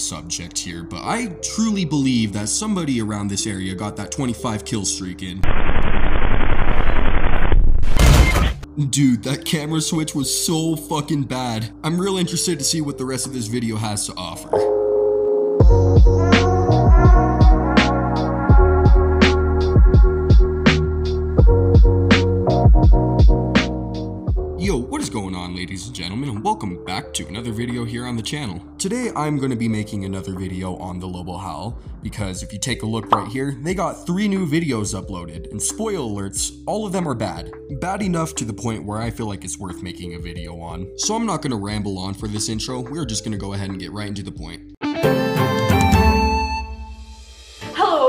subject here, but I truly believe that somebody around this area got that 25 kill streak in. Dude, that camera switch was so fucking bad. I'm real interested to see what the rest of this video has to offer. Ladies and gentlemen and welcome back to another video here on the channel. Today I'm going to be making another video on the Lobo Howl because if you take a look right here, they got three new videos uploaded and spoil alerts, all of them are bad. Bad enough to the point where I feel like it's worth making a video on. So I'm not going to ramble on for this intro, we're just going to go ahead and get right into the point.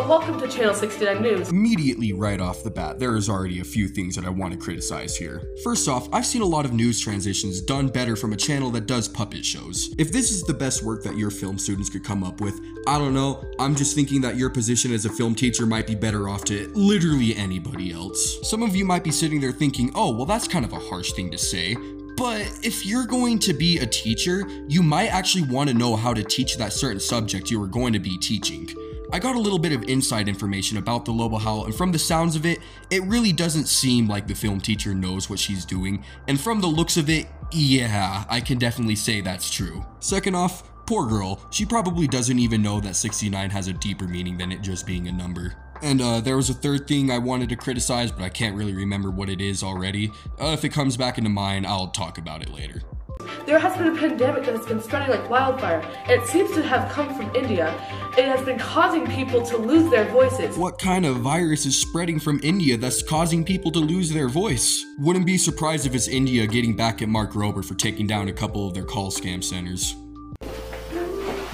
Welcome to Channel 69 News. Immediately right off the bat, there is already a few things that I want to criticize here. First off, I've seen a lot of news transitions done better from a channel that does puppet shows. If this is the best work that your film students could come up with, I don't know, I'm just thinking that your position as a film teacher might be better off to literally anybody else. Some of you might be sitting there thinking, oh, well that's kind of a harsh thing to say, but if you're going to be a teacher, you might actually want to know how to teach that certain subject you are going to be teaching. I got a little bit of inside information about the Lobo Howl, and from the sounds of it, it really doesn't seem like the film teacher knows what she's doing, and from the looks of it, yeah, I can definitely say that's true. Second off, poor girl, she probably doesn't even know that 69 has a deeper meaning than it just being a number. And uh, there was a third thing I wanted to criticize, but I can't really remember what it is already. Uh, if it comes back into mind, I'll talk about it later. There has been a pandemic that has been spreading like wildfire, and it seems to have come from India. It has been causing people to lose their voices. What kind of virus is spreading from India that's causing people to lose their voice? Wouldn't be surprised if it's India getting back at Mark Rober for taking down a couple of their call scam centers.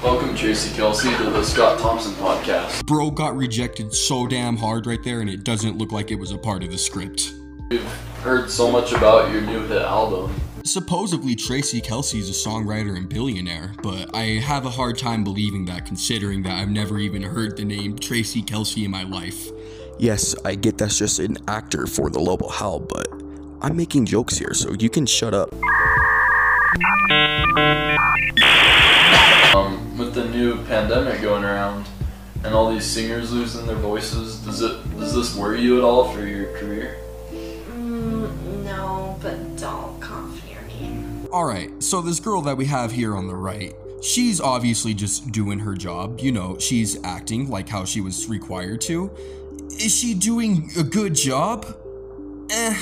Welcome, Tracy Kelsey, to the Scott Thompson podcast. Bro got rejected so damn hard right there, and it doesn't look like it was a part of the script. We've heard so much about your new hit album. Supposedly, Tracy Kelsey's a songwriter and billionaire, but I have a hard time believing that considering that I've never even heard the name Tracy Kelsey in my life. Yes, I get that's just an actor for the Lobo Howl, but I'm making jokes here, so you can shut up. Um, with the new pandemic going around and all these singers losing their voices, does it does this worry you at all for your career? Alright, so this girl that we have here on the right, she's obviously just doing her job. You know, she's acting like how she was required to. Is she doing a good job? Eh.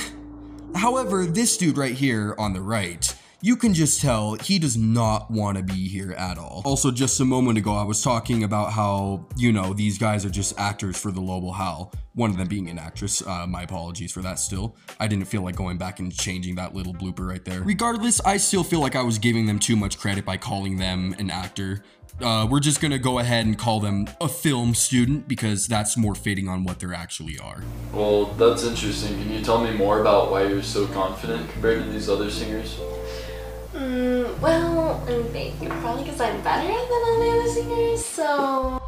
However, this dude right here on the right, you can just tell he does not want to be here at all. Also, just a moment ago, I was talking about how, you know, these guys are just actors for the Lobo Howl. One of them being an actress. Uh, my apologies for that still. I didn't feel like going back and changing that little blooper right there. Regardless, I still feel like I was giving them too much credit by calling them an actor. Uh, we're just gonna go ahead and call them a film student because that's more fitting on what they actually are. Well, that's interesting. Can you tell me more about why you're so confident compared to these other singers? Well, I'm thinking probably because I'm better than all the other singers, so.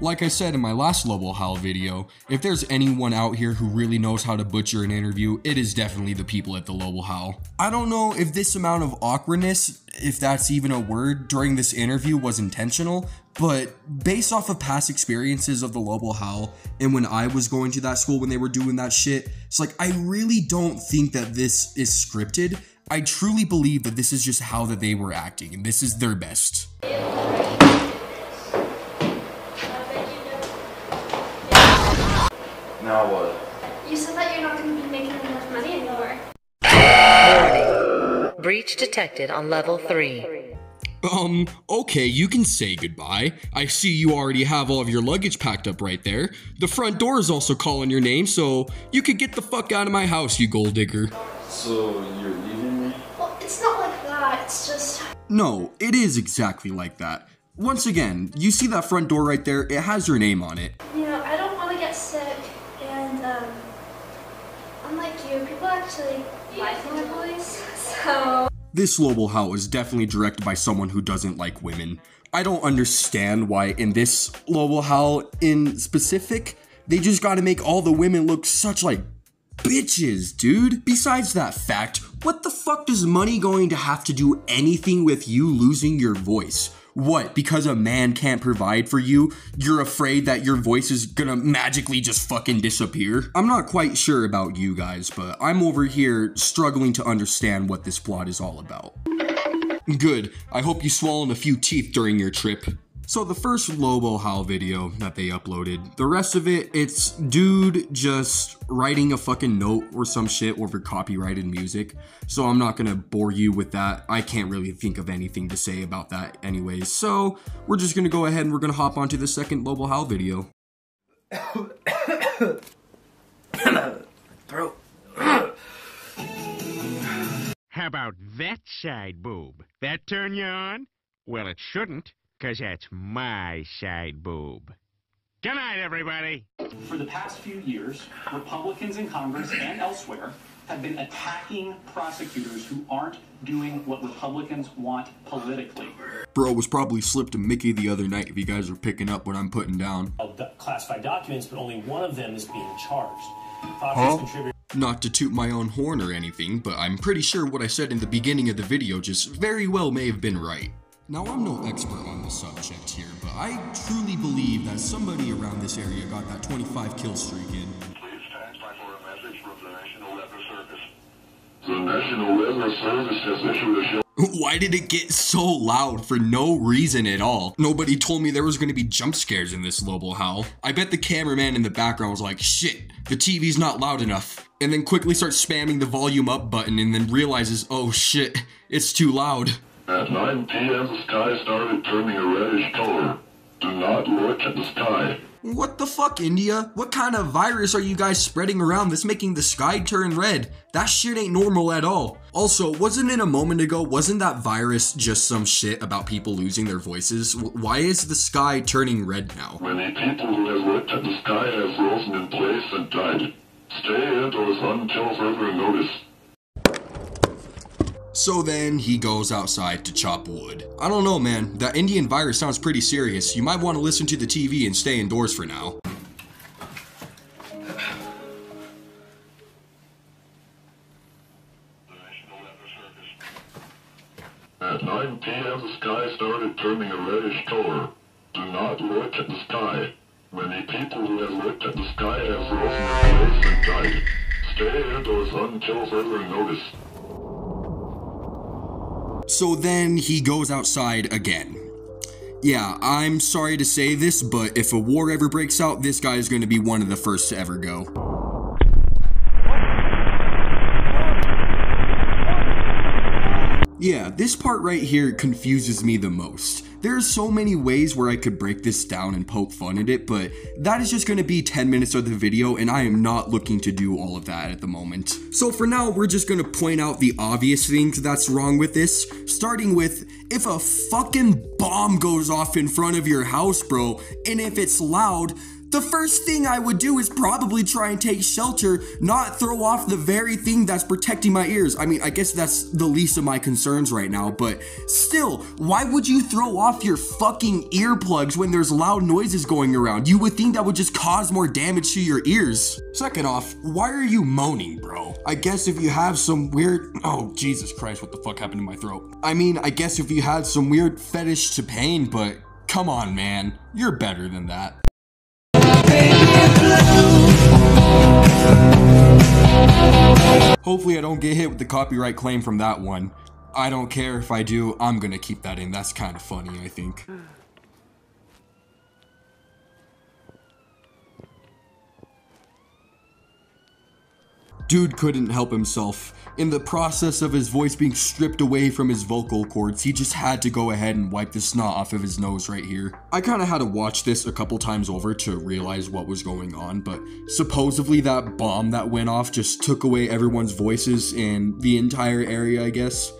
Like I said in my last Lobo Howl video, if there's anyone out here who really knows how to butcher an interview, it is definitely the people at the Lobo Howl. I don't know if this amount of awkwardness, if that's even a word, during this interview was intentional, but based off of past experiences of the Lobo Howl and when I was going to that school when they were doing that shit, it's like I really don't think that this is scripted. I truly believe that this is just how that they were acting and this is their best. Now what? You said that you're not going to be making enough money anymore. Breach detected on level 3. Um, okay, you can say goodbye. I see you already have all of your luggage packed up right there. The front door is also calling your name, so you could get the fuck out of my house, you gold digger. So you're leaving me? Well, it's not like that. It's just. No, it is exactly like that. Once again, you see that front door right there? It has your name on it. You know, I don't want to get sick, and, um. Unlike you, people actually like my voice, so. This Lobo Howl is definitely directed by someone who doesn't like women. I don't understand why in this Lobo Howl in specific, they just gotta make all the women look such like bitches, dude. Besides that fact, what the fuck does money going to have to do anything with you losing your voice? What, because a man can't provide for you, you're afraid that your voice is gonna magically just fucking disappear? I'm not quite sure about you guys, but I'm over here struggling to understand what this plot is all about. Good. I hope you swallowed a few teeth during your trip. So the first Lobo Howl video that they uploaded, the rest of it, it's dude just writing a fucking note or some shit over copyrighted music. So I'm not gonna bore you with that. I can't really think of anything to say about that anyways. So we're just gonna go ahead and we're gonna hop onto the second Lobo Howl video. Throat. How about that side boob? That turn you on? Well, it shouldn't, 'cause that's my side boob. Good night, everybody. For the past few years, Republicans in Congress and elsewhere have been attacking prosecutors who aren't doing what Republicans want politically. Bro was probably slipped a Mickey the other night if you guys are picking up what I'm putting down. Classified documents, but only one of them is being charged. Process contributor Not to toot my own horn or anything, but I'm pretty sure what I said in the beginning of the video just very well may have been right. Now, I'm no expert on the subject here, but I truly believe that somebody around this area got that 25 kill streak in. Please stand for a message from the National Weather Service. The National Weather Service has issued a show. Why did it get so loud for no reason at all? Nobody told me there was gonna be jump scares in this Lobo Howl. I bet the cameraman in the background was like, shit, the TV's not loud enough. And then quickly starts spamming the volume up button and then realizes, oh shit, it's too loud. At 9 p.m., the sky started turning a reddish color. Do not look at the sky. What the fuck, India? What kind of virus are you guys spreading around that's making the sky turn red? That shit ain't normal at all. Also, wasn't it a moment ago, wasn't that virus just some shit about people losing their voices? W- Why is the sky turning red now? Many people who have looked at the sky have frozen in place and died. Stay indoors until further notice. So then he goes outside to chop wood. I don't know, man. That Indian virus sounds pretty serious. You might want to listen to the TV and stay indoors for now. At 9 p.m., the sky started turning a reddish color. Do not look at the sky. Many people who have looked at the sky have frozen in place and died. Stay indoors until further notice. So then he goes outside again. Yeah, I'm sorry to say this, but if a war ever breaks out, this guy is going to be one of the first to ever go. Yeah, this part right here confuses me the most. There are so many ways where I could break this down and poke fun at it, but that is just going to be 10 minutes of the video, and I am not looking to do all of that at the moment. So for now, we're just going to point out the obvious things that's wrong with this, starting with if a fucking bomb goes off in front of your house, bro, and if it's loud, the first thing I would do is probably try and take shelter, not throw off the very thing that's protecting my ears. I mean, I guess that's the least of my concerns right now, but still, why would you throw off your fucking earplugs when there's loud noises going around? You would think that would just cause more damage to your ears. Second off, why are you moaning, bro? I guess if you have some weird. Oh, Jesus Christ, what the fuck happened to my throat? I mean, I guess if you had some weird fetish to pain, but come on, man. You're better than that. Hopefully I don't get hit with the copyright claim from that one. I don't care if I do, I'm gonna keep that in. That's kind of funny, I think. Dude couldn't help himself. In the process of his voice being stripped away from his vocal cords, he just had to go ahead and wipe the snot off of his nose right here. I kind of had to watch this a couple times over to realize what was going on, but supposedly that bomb that went off just took away everyone's voices in the entire area, I guess.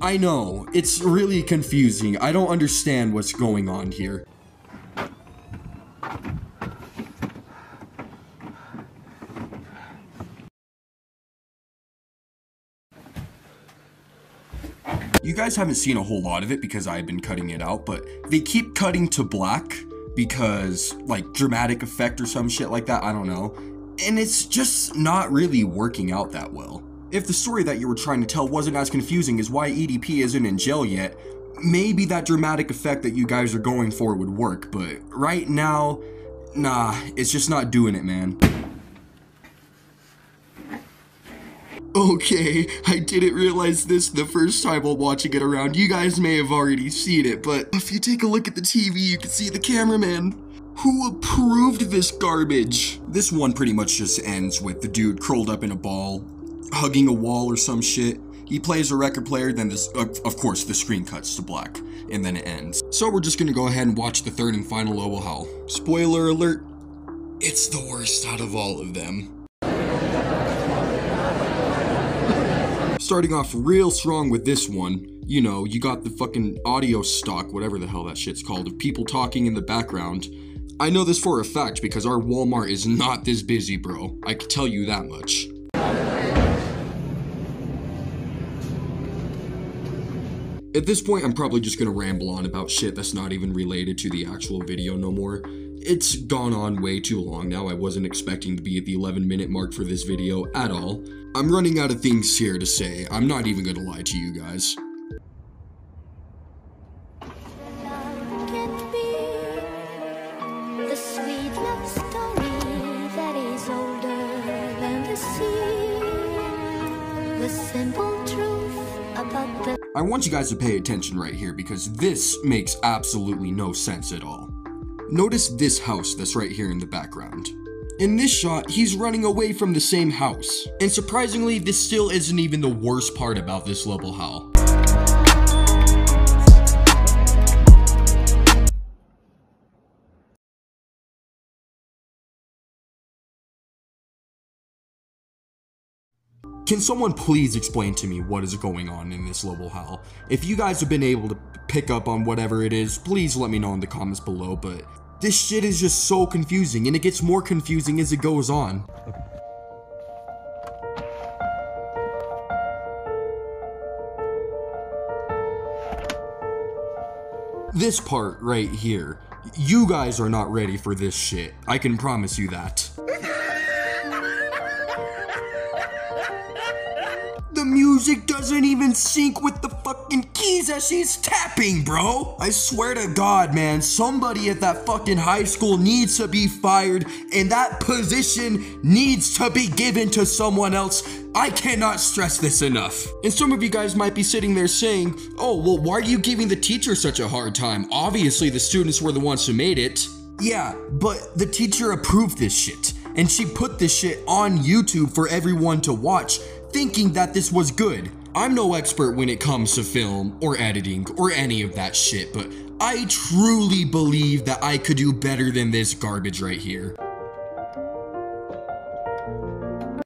I know, it's really confusing. I don't understand what's going on here. You guys haven't seen a whole lot of it because I've been cutting it out, but they keep cutting to black because, like, dramatic effect or some shit like that, I don't know. And it's just not really working out that well. If the story that you were trying to tell wasn't as confusing as why EDP isn't in jail yet, maybe that dramatic effect that you guys are going for would work, but right now, nah, it's just not doing it, man. Okay, I didn't realize this the first time while watching it around. You guys may have already seen it, but if you take a look at the TV, you can see the cameraman. Who approved this garbage? This one pretty much just ends with the dude curled up in a ball, hugging a wall or some shit. He plays a record player, then this, of, course, the screen cuts to black, and then it ends. So we're just gonna go ahead and watch the third and final oh Lobo Howl. Spoiler alert, it's the worst out of all of them. Starting off real strong with this one, you know, you got the fucking audio stock, whatever the hell that shit's called, of people talking in the background. I know this for a fact because our Walmart is not this busy, bro. I can tell you that much. At this point, I'm probably just gonna ramble on about shit that's not even related to the actual video no more. It's gone on way too long now, I wasn't expecting to be at the 11 minute mark for this video at all. I'm running out of things here to say, I'm not even gonna lie to you guys. The sweet love story that is older than the sea. The simple truth about the I want you guys to pay attention right here because this makes absolutely no sense at all. Notice this house that's right here in the background. In this shot, he's running away from the same house. And surprisingly, this still isn't even the worst part about this Lobo Howl. Can someone please explain to me what is going on in this Lobo Howl? If you guys have been able to pick up on whatever it is, please let me know in the comments below, but this shit is just so confusing, and it gets more confusing as it goes on. This part right here, you guys are not ready for this shit. I can promise you that. The music doesn't even sync with the fucking keys as she's tapping, bro. I swear to God, man, somebody at that fucking high school needs to be fired and that position needs to be given to someone else. I cannot stress this enough. And some of you guys might be sitting there saying, oh, well, why are you giving the teacher such a hard time? Obviously, the students were the ones who made it. Yeah, but the teacher approved this shit. And she put this shit on YouTube for everyone to watch thinking that this was good. I'm no expert when it comes to film or editing or any of that shit, but I truly believe that I could do better than this garbage right here.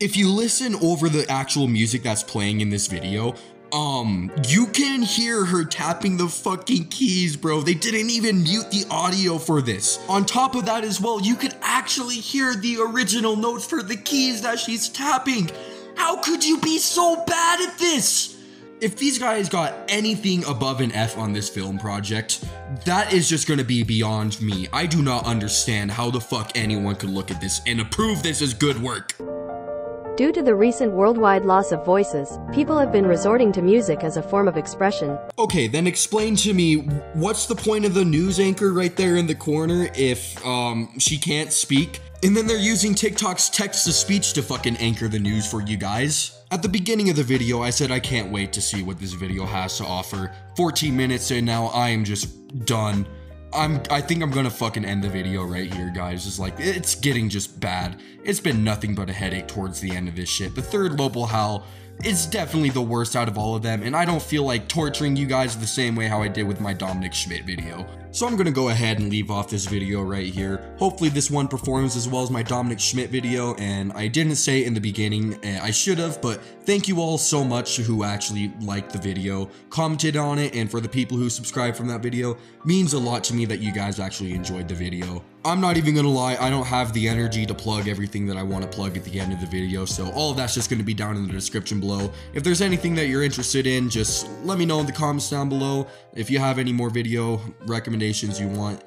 If you listen over the actual music that's playing in this video, um, you can hear her tapping the fucking keys, bro. They didn't even mute the audio for this. On top of that as well, you can actually hear the original notes for the keys that she's tapping. How could you be so bad at this? If these guys got anything above an F on this film project, that is just gonna be beyond me. I do not understand how the fuck anyone could look at this and approve this as good work. Due to the recent worldwide loss of voices, people have been resorting to music as a form of expression. Okay, then explain to me what's the point of the news anchor right there in the corner if um she can't speak? And then they're using TikTok's text to speech to fucking anchor the news for you guys. At the beginning of the video, I said I can't wait to see what this video has to offer. 14 minutes in now, I am just done. I'm I think I'm gonna fucking end the video right here, guys. It's like it's getting just bad. It's been nothing but a headache towards the end of this shit. The third Lobo Howl is definitely the worst out of all of them, and I don't feel like torturing you guys the same way how I did with my Dominic Schmidt video. So I'm gonna go ahead and leave off this video right here. Hopefully this one performs as well as my Dominic Schmidt video, and I didn't say in the beginning, and I should have, but thank you all so much who actually liked the video, commented on it, and for the people who subscribed from that video, means a lot to me that you guys actually enjoyed the video. I'm not even gonna lie, I don't have the energy to plug everything that I want to plug at the end of the video, so all of that's just gonna be down in the description below. If there's anything that you're interested in, just let me know in the comments down below. If you have any more video recommendations you want,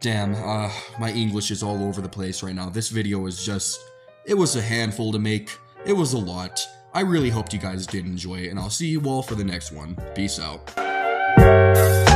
damn, uh, my English is all over the place right now. This video is just, it was a handful to make. It was a lot. I really hoped you guys did enjoy it, and I'll see you all for the next one. Peace out.